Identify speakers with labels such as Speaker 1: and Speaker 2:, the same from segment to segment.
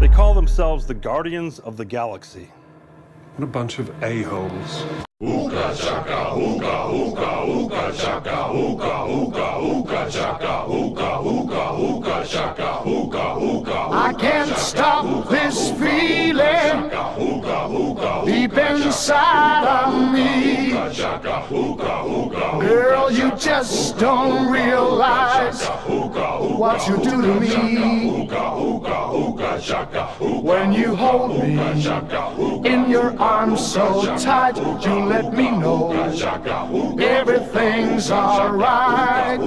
Speaker 1: They call themselves the Guardians of the Galaxy.
Speaker 2: What a bunch of a-holes.
Speaker 3: Ooga chaka, ooga, ooga, ooga chaka, ooga, ooga, ooga chaka, ooga, ooga, ooga chaka, ooga, ooga.
Speaker 4: I can't stop this feeling deep inside of me. Girl, you just don't realize what you do to me. When you hold me in your arms so tight, you let me know everything's alright.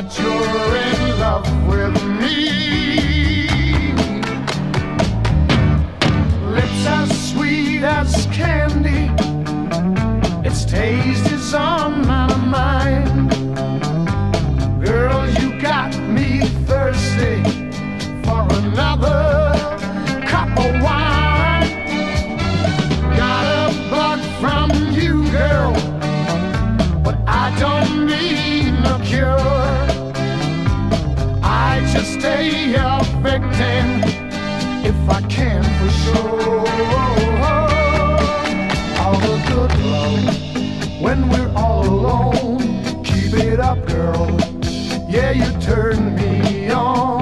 Speaker 4: That you're in love with me. Lips as sweet as candy. Its taste is on my stay a victim if I can for sure. All the good love when we're all alone. Keep it up, girl. Yeah, you turn me on.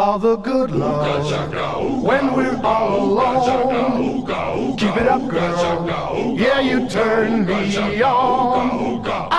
Speaker 4: All the good love when we're all alone. Keep it up, girl. Yeah, you turn me on.